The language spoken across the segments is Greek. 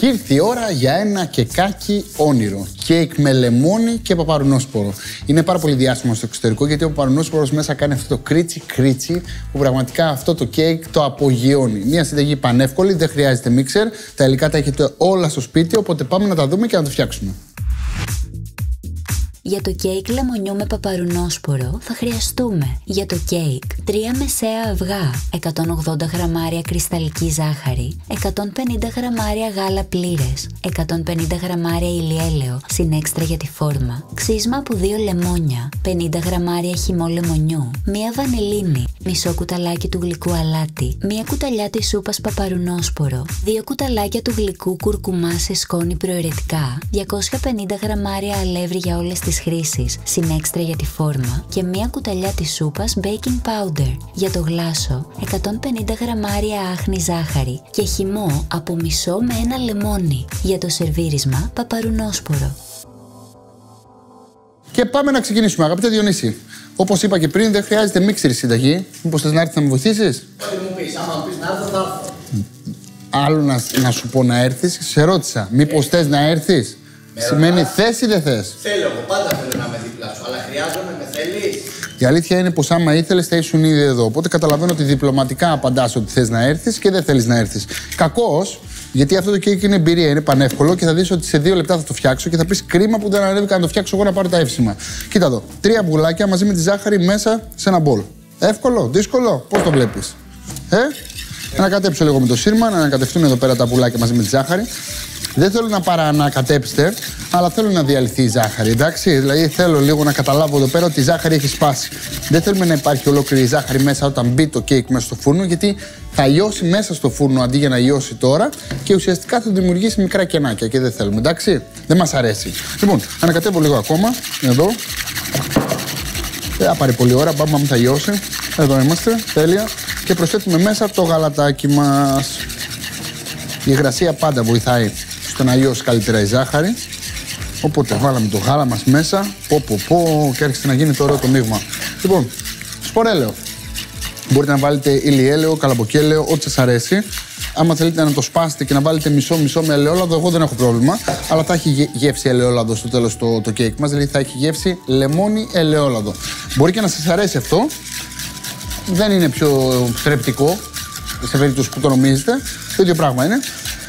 Και ήρθε η ώρα για ένα κεκάκι όνειρο. Κέικ με λεμόνι και παπαρουνόσπορο. Είναι πάρα πολύ διάσημο στο εξωτερικό γιατί ο παπαρουνόσπορος μέσα κάνει αυτό το κρίτσι κρίτσι που πραγματικά αυτό το κέικ το απογειώνει. Μια συνταγή πανεύκολη, δεν χρειάζεται μίξερ. Τα υλικά τα έχετε όλα στο σπίτι, οπότε πάμε να τα δούμε και να το φτιάξουμε. Για το κέικ λεμονιού με παπαρουνόσπορο θα χρειαστούμε. Για το κέικ 3 μεσαία αυγά, 180 γραμμάρια κρυσταλλική ζάχαρη, 150 γραμμάρια γάλα πλήρες, 150 γραμμάρια ηλιέλαιο, συν έξτρα για τη φόρμα, ξύσμα από 2 λεμόνια, 50 γραμμάρια χυμό λεμονιού, μία βανελίνη, μισό κουταλάκι του γλυκού αλάτι, μία κουταλιά της σούπας παπαρουνόσπορο, 2 κουταλάκια του γλυκού κουρκουμά σε σκόνη προαιρετικά, 250 γραμμάρια αλεύρι για όλες τις χρήσεις, συνέξτρα για τη φόρμα και μία κουταλιά της σούπας baking powder. Για το γλάσο, 150 γραμμάρια άχνη ζάχαρη και χυμό από μισό με ένα λεμόνι. Για το σερβίρισμα, παπαρουνόσπορο. Και πάμε να ξεκινήσουμε, αγαπητέ Διονύση. Όπως είπα και πριν, δεν χρειάζεται μίξερη συνταγή. Μήπως θες να έρθει να με βοηθήσεις; Ό,τι μου πεις, άμα μου πεις να έρθω, θα έρθω. Άλλο να, να σου πω να έρθεις, σε ρώτησα. Μήπως θες να έρθεις; Σημαίνει θες ή δεν θες; Θέλω εγώ, πάντα θέλω να είμαι δίπλα σου, αλλά χρειάζομαι, με θέλεις; Η αλήθεια είναι πως άμα ήθελες θα ήσουν ήδη εδώ. Οπότε καταλαβαίνω ότι διπλωματικά απαντάς ότι θες να έρθεις και δεν θέλεις να έρθεις. Κακώς, γιατί αυτό το κέικ είναι εμπειρία, είναι πανεύκολο και θα δεις ότι σε δύο λεπτά θα το φτιάξω και θα πεις κρίμα που δεν ανέβηκα να το φτιάξω εγώ να πάρω τα εύσημα. Κοίτα εδώ. Τρία μπουλάκια μαζί με τη ζάχαρη μέσα σε ένα μπολ. Εύκολο, δύσκολο, πώς το βλέπεις; Ε; Να ανακατέψω λίγο με το σύρμα, να ανακατευτούν εδώ πέρα τα πουλάκια μαζί με τη ζάχαρη. Δεν θέλω να παρανακατέψετε, αλλά θέλω να διαλυθεί η ζάχαρη. Εντάξει, δηλαδή θέλω λίγο να καταλάβω εδώ πέρα ότι η ζάχαρη έχει σπάσει. Δεν θέλουμε να υπάρχει ολόκληρη η ζάχαρη μέσα όταν μπει το κέικ μέσα στο φούρνο, γιατί θα λιώσει μέσα στο φούρνο αντί για να λιώσει τώρα και ουσιαστικά θα δημιουργήσει μικρά κενάκια και δεν θέλουμε. Εντάξει, δεν μας αρέσει. Λοιπόν, ανακατεύω λίγο ακόμα. Εδώ. Δεν θα πάρει πολύ ώρα, πάμε, πάμε θα λιώσει. Εδώ είμαστε, τέλεια. Και προσθέτουμε μέσα το γαλατάκι μας. Η υγρασία πάντα βοηθάει στο να λιώσει καλύτερα η ζάχαρη. Οπότε βάλαμε το γάλα μας μέσα. Πω πω πω και άρχισε να γίνει το ωραίο το μείγμα. Λοιπόν, σπορέλαιο. Μπορείτε να βάλετε ηλιέλαιο, καλαμποκέλαιο, ό,τι σας αρέσει. Άμα θέλετε να το σπάσετε και να βάλετε μισό-μισό με ελαιόλαδο, εγώ δεν έχω πρόβλημα. Αλλά θα έχει γε- γεύση ελαιόλαδος στο τέλος το, το κέικ μας. Δηλαδή θα έχει γεύση λεμόνι ελαιόλαδο. Μπορεί και να σας αρέσει αυτό. Δεν είναι πιο θρεπτικό σε περίπτωση που το νομίζετε. Το ίδιο πράγμα είναι.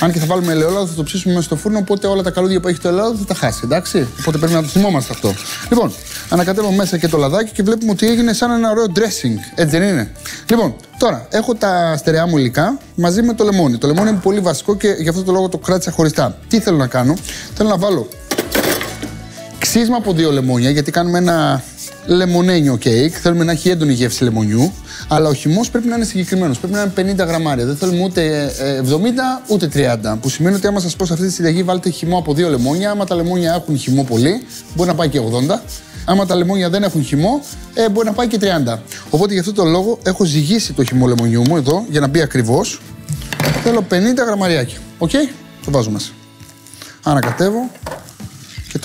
Αν και θα βάλουμε ελαιόλαδο, θα το ψήσουμε μέσα στο φούρνο, οπότε όλα τα καλούδια που έχει το ελαιόλαδο θα τα χάσει, εντάξει. Οπότε πρέπει να το θυμόμαστε αυτό. Λοιπόν, ανακατεύω μέσα και το λαδάκι και βλέπουμε ότι έγινε σαν ένα ωραίο dressing. Έτσι δεν είναι; Λοιπόν, τώρα έχω τα στερεά μου υλικά μαζί με το λεμόνι. Το λεμόνι είναι πολύ βασικό και γι' αυτό το λόγο το κράτησα χωριστά. Τι θέλω να κάνω, θέλω να βάλω ξύσμα από δύο λεμόνια, γιατί κάνουμε ένα λεμονένιο κέικ. Θέλουμε να έχει έντονη γεύση λεμονιού, αλλά ο χυμός πρέπει να είναι συγκεκριμένος. Πρέπει να είναι 50 γραμμάρια. Δεν θέλουμε ούτε ε, 70 ούτε 30. Που σημαίνει ότι άμα σας πω σε αυτή τη συνταγή βάλετε χυμό από δύο λεμόνια, άμα τα λεμόνια έχουν χυμό πολύ, μπορεί να πάει και 80. Άμα τα λεμόνια δεν έχουν χυμό, ε, μπορεί να πάει και 30. Οπότε γι' αυτό το λόγο έχω ζυγίσει το χυμό λεμονιού μου εδώ για να μπει ακριβώς. Θέλω 50 γραμμαριάκια. Οκ, το βάζω μέσα. Ανακατεύω.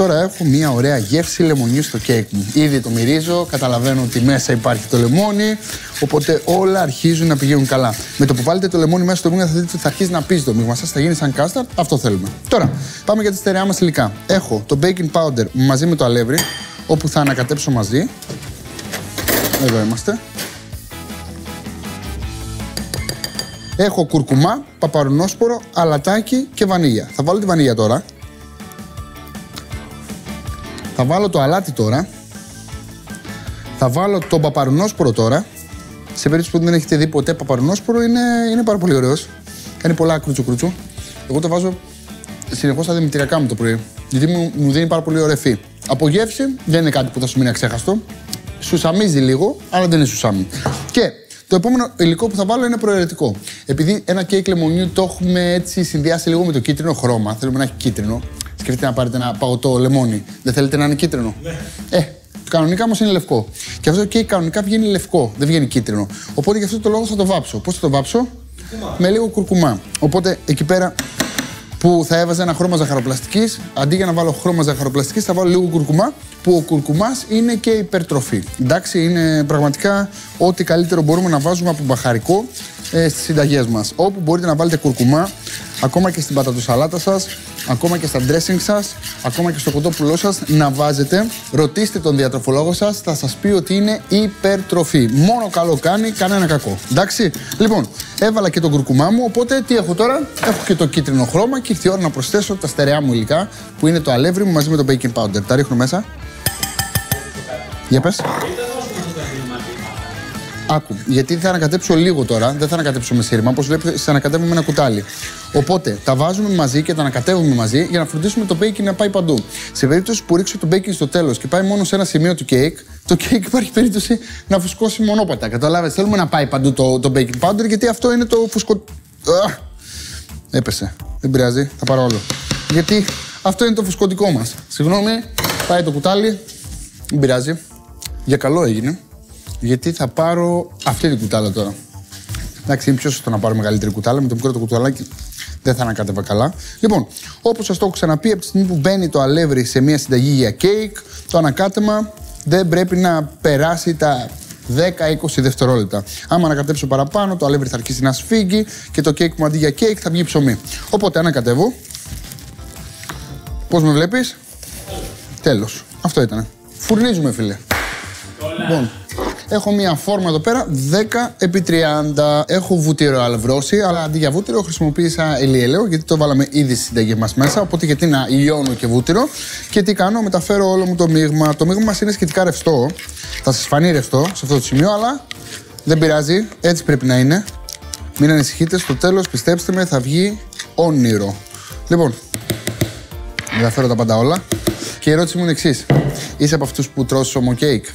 Και τώρα έχω μια ωραία γεύση λεμονιού στο κέικ μου. Ήδη το μυρίζω, καταλαβαίνω ότι μέσα υπάρχει το λεμόνι, οπότε όλα αρχίζουν να πηγαίνουν καλά. Με το που βάλετε το λεμόνι μέσα στο μείγμα θα δείτε ότι θα αρχίσει να πήζει το μείγμα σας, θα γίνει σαν custard, αυτό θέλουμε. Τώρα, πάμε για τα στερεά μας υλικά. Έχω το baking powder μαζί με το αλεύρι, όπου θα ανακατέψω μαζί. Εδώ είμαστε. Έχω κουρκουμά, παπαρουνόσπορο, αλατάκι και βανίλια. Θα βάλω τη βανίλια τώρα. Θα βάλω το αλάτι τώρα. Θα βάλω το παπαρουνόσπορο τώρα. Σε περίπτωση που δεν έχετε δει ποτέ παπαρουνόσπορο, είναι, είναι πάρα πολύ ωραίος. Κάνει πολλά κρούτσου κρούτσου. Εγώ το βάζω συνεχώς στα δημητριακά μου το πρωί. Γιατί μου, μου δίνει πάρα πολύ ωραία υφή. Από γεύση δεν είναι κάτι που θα σου μείνει αξέχαστο. Σουσαμίζει λίγο, αλλά δεν είναι σουσάμι. Και το επόμενο υλικό που θα βάλω είναι προαιρετικό. Επειδή ένα κέικ λεμονιού το έχουμε έτσι συνδυάσει λίγο με το κίτρινο χρώμα, θέλουμε να έχει κίτρινο. Σκεφτείτε να πάρετε ένα παγωτό λεμόνι. Δεν θέλετε να είναι κίτρινο; Ναι. Ε, κανονικά όμως είναι λευκό. Και αυτό το κέικ κανονικά βγαίνει λευκό, δεν βγαίνει κίτρινο. Οπότε γι' αυτό το λόγο θα το βάψω. Πώς θα το βάψω, με λίγο κουρκουμά. Οπότε εκεί πέρα που θα έβαζα ένα χρώμα ζαχαροπλαστικής. Αντί για να βάλω χρώμα ζαχαροπλαστικής, θα βάλω λίγο κουρκουμά, που ο κουρκουμάς είναι και υπερτροφή. Εντάξει, είναι πραγματικά ό,τι καλύτερο μπορούμε να βάζουμε από μπαχαρικό ε, στις συνταγές μας. Όπου μπορείτε να βάλετε κουρκουμά, ακόμα και στην πατατοσαλάτα σας, ακόμα και στα dressing σας, ακόμα και στο κοτόπουλό σας, να βάζετε. Ρωτήστε τον διατροφολόγο σας, θα σας πει ότι είναι υπερτροφή. Μόνο καλό κάνει, κανένα κακό. Εντάξει; Λοιπόν, έβαλα και τον κουρκουμά μου, οπότε τι έχω τώρα; Έχω και το κίτρινο χρώμα και ήρθε η ώρα να προσθέσω τα στερεά μου υλικά που είναι το αλεύρι μου μαζί με το baking powder. Τα ρίχνω μέσα. Για πες. Άκου, γιατί θα ανακατέψω λίγο τώρα, δεν θα ανακατέψω με σύρμα. Όπως βλέπει, θα ανακατεύουμε με ένα κουτάλι. Οπότε τα βάζουμε μαζί και τα ανακατεύουμε μαζί για να φροντίσουμε το bacon να πάει παντού. Σε περίπτωση που ρίξω το bacon στο τέλος και πάει μόνο σε ένα σημείο του cake, το cake υπάρχει περίπτωση να φουσκώσει μονόπατα. Καταλάβετε, θέλουμε να πάει παντού το, το baking powder γιατί αυτό είναι το φουσκο. έπεσε. Δεν πειράζει, θα πάρω όλο. Γιατί αυτό είναι το φουσκωτικό μας. Συγγνώμη, πάει το κουτάλι. Δεν πειράζει. Για καλό έγινε γιατί θα πάρω αυτή την κουτάλα τώρα. Εντάξει, είναι πιο σωστό να πάρω μεγαλύτερη κουτάλα. Με το μικρό το κουταλάκι δεν θα ανακάτευα καλά. Λοιπόν, όπως σας το έχω ξαναπεί, από τη στιγμή που μπαίνει το αλεύρι σε μια συνταγή για κέικ, το ανακάτεμα δεν πρέπει να περάσει τα 10-20 δευτερόλεπτα. Άμα ανακατέψω παραπάνω, το αλεύρι θα αρχίσει να σφίγγει και το κέικ μου αντί για κέικ θα βγει ψωμί. Οπότε ανακατεύω. Πώς με βλέπεις, τέλος. Αυτό ήταν. Φουρνίζουμε, φίλε. Λοιπόν, Έχω μια φόρμα εδώ πέρα 10 επί 30. Έχω βούτυρο αλευρώσει, αλλά αντί για βούτυρο χρησιμοποίησα ελιέλαιο γιατί το βάλαμε ήδη στη συνταγή μας μέσα. Οπότε γιατί να ηλιώνω και βούτυρο. Και τι κάνω, μεταφέρω όλο μου το μείγμα. Το μείγμα μας είναι σχετικά ρευστό. Θα σας φανεί ρευστό σε αυτό το σημείο, αλλά δεν πειράζει. Έτσι πρέπει να είναι. Μην ανησυχείτε, στο τέλος πιστέψτε με, θα βγει όνειρο. Λοιπόν, μεταφέρω τα πάντα όλα. Και η ερώτηση μου είναι εξής. Είσαι από αυτούς που τρως ωμό κέικ.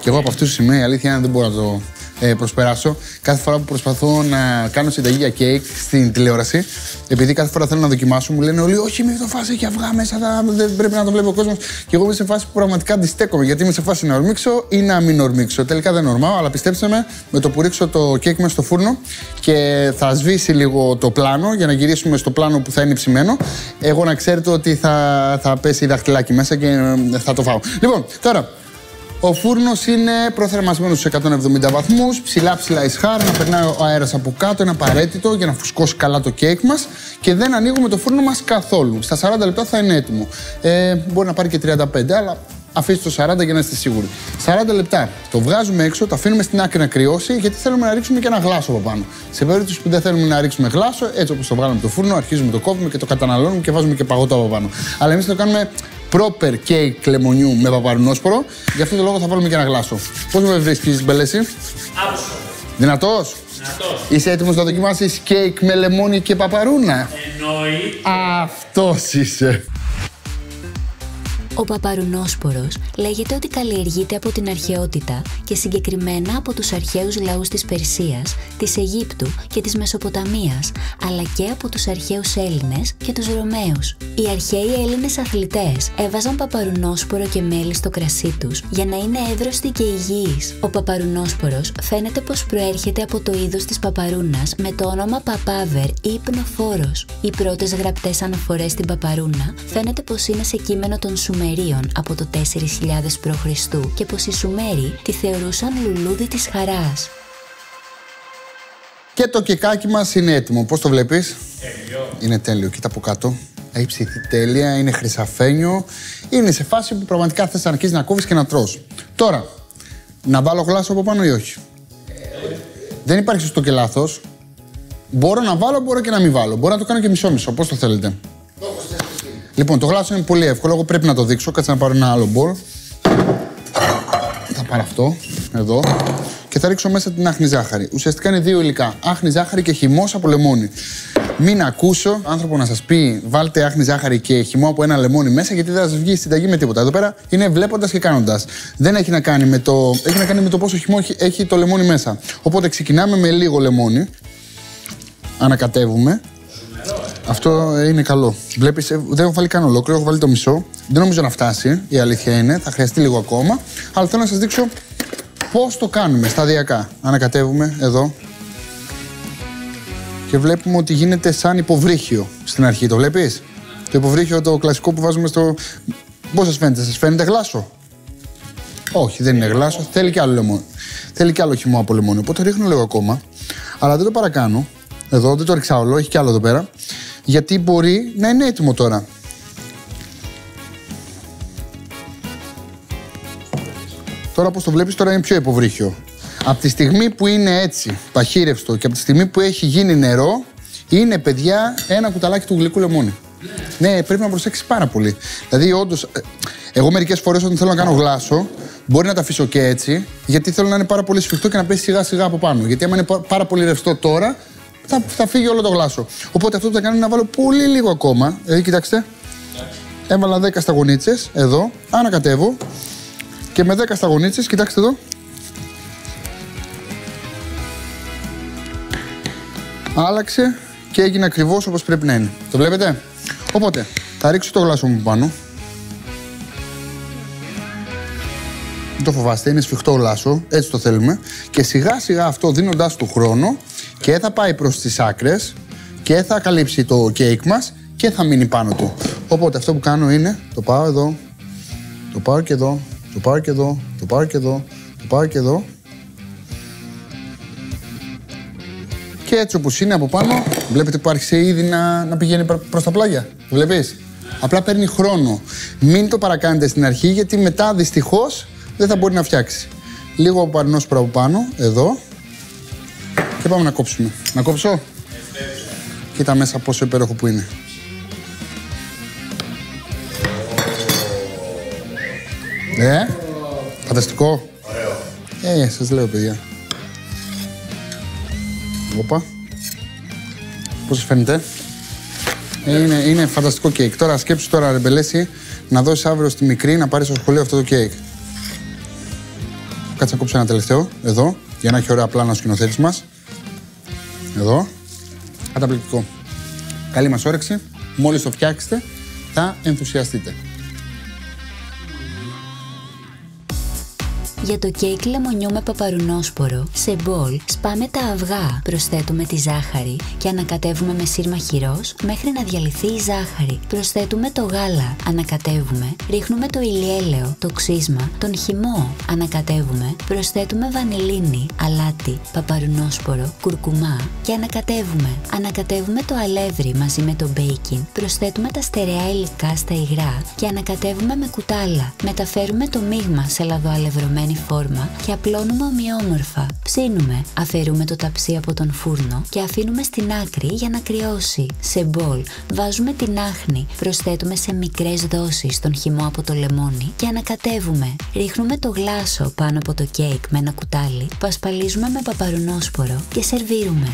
Και εγώ από αυτούς είμαι η αλήθεια είναι δεν μπορώ να το ε, προσπεράσω. Κάθε φορά που προσπαθώ να κάνω συνταγή για κέικ στην τηλεόραση, επειδή κάθε φορά θέλω να δοκιμάσω, μου λένε όλοι: Όχι, μην το φας, έχει αυγά μέσα, θα, δεν πρέπει να το βλέπει ο κόσμος. Και εγώ είμαι σε φάση που πραγματικά αντιστέκομαι, γιατί είμαι σε φάση να ορμήξω ή να μην ορμήξω. Τελικά δεν ορμάω, αλλά πιστέψτε με, με το που ρίξω το κέικ μέσα στο φούρνο και θα σβήσει λίγο το πλάνο για να γυρίσουμε στο πλάνο που θα είναι ψημένο, εγώ να ξέρετε ότι θα, θα πέσει δαχτυλάκι μέσα και ε, θα το φάω. Λοιπόν, τώρα ο φούρνος είναι προθερμασμένος στους 170 βαθμούς, ψηλά ψηλά ισχάρ, να περνάει ο αέρας από κάτω, είναι απαραίτητο για να φουσκώσει καλά το κέικ μας και δεν ανοίγουμε το φούρνο μας καθόλου. Στα 40 λεπτά θα είναι έτοιμο. Ε, μπορεί να πάρει και 35, αλλά αφήστε το 40 για να είστε σίγουροι. 40 λεπτά το βγάζουμε έξω, το αφήνουμε στην άκρη να κρυώσει, γιατί θέλουμε να ρίξουμε και ένα γλάσο από πάνω. Σε περίπτωση που δεν θέλουμε να ρίξουμε γλάσο, έτσι όπως το βγάλουμε το φούρνο, αρχίζουμε το κόβουμε και το καταναλώνουμε και βάζουμε και παγωτό από πάνω. Αλλά εμείς το κάνουμε proper cake λεμονιού με παπαρουνόσπορο. Γι' αυτό το λόγο θα βάλουμε και ένα γλάσο. Πώς με βρίσκει, Μπελέση, Άψο. Δυνατός; Δυνατός. Είσαι έτοιμος να δοκιμάσεις κέικ με λεμόνι και παπαρούνα; Εννοεί. Αυτός είσαι. Ο παπαρουνόσπορος λέγεται ότι καλλιεργείται από την αρχαιότητα και συγκεκριμένα από τους αρχαίους λαούς της Περσίας, της Αιγύπτου και της Μεσοποταμίας, αλλά και από τους αρχαίους Έλληνες και τους Ρωμαίους. Οι αρχαίοι Έλληνες αθλητές έβαζαν παπαρουνόσπορο και μέλι στο κρασί τους για να είναι εύρωστοι και υγιείς. Ο παπαρουνόσπορος φαίνεται πως προέρχεται από το είδος της παπαρούνας με το όνομα παπάβερ ή υπνοφόρος. Οι πρώτες γραπτές αναφορές στην παπαρούνα φαίνεται πως είναι σε κείμενο των Σουμερίων από το 4000 π.Χ. και πως οι Σουμέροι τη θεωρούσαν λουλούδι της χαράς. Και το κεκάκι μας είναι έτοιμο. Πώς το βλέπεις, Είναι τέλειο. Κοίτα από κάτω. Έχει ψηθεί τέλεια, είναι χρυσαφένιο. Είναι σε φάση που πραγματικά θες να αρχίσεις να κόβεις και να τρως. Τώρα, να βάλω γλάσο από πάνω ή όχι; Δεν υπάρχει σωστό και λάθος. Μπορώ να βάλω, μπορώ και να μην βάλω. Μπορώ να το κάνω και μισό-μισό. Πώς το θέλετε; Λοιπόν, το γλάσο είναι πολύ εύκολο. Εγώ πρέπει να το δείξω. Κάτσε να πάρω ένα άλλο μπολ. Θα πάρω αυτό, εδώ. Και θα ρίξω μέσα την άχνη ζάχαρη. Ουσιαστικά είναι δύο υλικά. Άχνη ζάχαρη και χυμό από λεμόνι. Μην ακούσω άνθρωπο να σας πει βάλτε άχνη ζάχαρη και χυμό από ένα λεμόνι μέσα, γιατί δεν θα σας βγει συνταγή με τίποτα. Εδώ πέρα είναι βλέποντας και κάνοντας. Δεν έχει να, κάνει με το... έχει να κάνει με το πόσο χυμό έχει, έχει το λεμόνι μέσα. Οπότε ξεκινάμε με λίγο λεμόνι. Ανακατεύουμε. Αυτό είναι καλό. Βλέπεις, δεν έχω βάλει καν ολόκληρο, έχω βάλει το μισό. Δεν νομίζω να φτάσει, η αλήθεια είναι. Θα χρειαστεί λίγο ακόμα. Αλλά θέλω να σας δείξω πώς το κάνουμε σταδιακά. Ανακατεύουμε εδώ. και βλέπουμε ότι γίνεται σαν υποβρύχιο στην αρχή. Το βλέπεις; Το υποβρύχιο το κλασικό που βάζουμε στο... Πώς σας φαίνεται, σας φαίνεται γλάσο; Όχι, δεν είναι γλάσο. Θέλει και άλλο λεμόνι. Θέλει και άλλο χυμό από λεμόνι. Οπότε ρίχνω λίγο ακόμα. Αλλά δεν το παρακάνω. Εδώ δεν το ρίξα όλο, έχει και άλλο εδώ πέρα. Γιατί μπορεί να είναι έτοιμο τώρα. Τώρα όπως το βλέπεις τώρα είναι πιο υποβρύχιο. Από τη στιγμή που είναι έτσι, παχύρευστο και από τη στιγμή που έχει γίνει νερό, είναι παιδιά ένα κουταλάκι του γλυκού λεμόνι. Ναι, πρέπει να προσέξει πάρα πολύ. Δηλαδή, όντως, εγώ μερικές φορές όταν θέλω να κάνω γλάσο, μπορεί να τα αφήσω και έτσι, γιατί θέλω να είναι πάρα πολύ σφιχτό και να πέσει σιγά σιγά από πάνω. Γιατί άμα είναι πα- πάρα πολύ ρευστό τώρα, θα, θα φύγει όλο το γλάσο. Οπότε αυτό που θα κάνω είναι να βάλω πολύ λίγο ακόμα. Δηλαδή, κοιτάξτε. Έβαλα 10 σταγονίτσες εδώ, ανακατεύω και με 10 σταγονίτσες, κοιτάξτε εδώ. Άλλαξε και έγινε ακριβώς όπως πρέπει να είναι. Το βλέπετε; Οπότε θα ρίξω το γλάσο μου πάνω. Μην το φοβάστε, είναι σφιχτό γλάσο, έτσι το θέλουμε. Και σιγά σιγά αυτό δίνοντάς του χρόνο και θα πάει προς τις άκρες και θα καλύψει το κέικ μας και θα μείνει πάνω του. Οπότε αυτό που κάνω είναι, το πάω εδώ, το πάω και εδώ, το πάω και εδώ, το πάω και εδώ, το πάω και εδώ. Και έτσι όπως είναι από πάνω, βλέπετε που άρχισε ήδη να, να πηγαίνει προ- προς τα πλάγια. Το βλέπεις; Απλά παίρνει χρόνο. Μην το παρακάνετε στην αρχή γιατί μετά δυστυχώς δεν θα μπορεί να φτιάξει. Λίγο παρνόσπρο από πάνω, εδώ. Και πάμε να κόψουμε. Να κόψω; Κοίτα μέσα πόσο υπέροχο που είναι. Ε, φανταστικό. Ωραίο. Ε, σας λέω παιδιά. Όπα. Πώς σας φαίνεται; Ε, είναι, είναι φανταστικό κέικ. Τώρα σκέψου τώρα, Ρεμπελέση, να δώσεις αύριο στη μικρή να πάρεις στο σχολείο αυτό το κέικ. Κάτσε να κόψω ένα τελευταίο, εδώ, για να έχει ωραία πλάνα ο σκηνοθέτης μας. Εδώ. Καταπληκτικό. Καλή μας όρεξη. Μόλις το φτιάξετε, θα ενθουσιαστείτε. Για το κέικ λεμονιού με παπαρουνόσπορο, σε μπολ σπάμε τα αυγά, προσθέτουμε τη ζάχαρη και ανακατεύουμε με σύρμα χειρός μέχρι να διαλυθεί η ζάχαρη. Προσθέτουμε το γάλα, ανακατεύουμε, ρίχνουμε το ηλιέλαιο, το ξύσμα, τον χυμό, ανακατεύουμε, προσθέτουμε βανιλίνη, αλάτι, παπαρουνόσπορο, κουρκουμά και ανακατεύουμε. Ανακατεύουμε το αλεύρι μαζί με το baking, προσθέτουμε τα στερεά υλικά στα υγρά και ανακατεύουμε με κουτάλα. Μεταφέρουμε το μείγμα σε λαδοαλευρωμένη φόρμα και απλώνουμε ομοιόμορφα. Ψήνουμε, αφαιρούμε το ταψί από τον φούρνο και αφήνουμε στην άκρη για να κρυώσει. Σε μπολ βάζουμε την άχνη, προσθέτουμε σε μικρές δόσεις τον χυμό από το λεμόνι και ανακατεύουμε. Ρίχνουμε το γλάσο πάνω από το κέικ με ένα κουτάλι, πασπαλίζουμε με παπαρουνόσπορο και σερβίρουμε.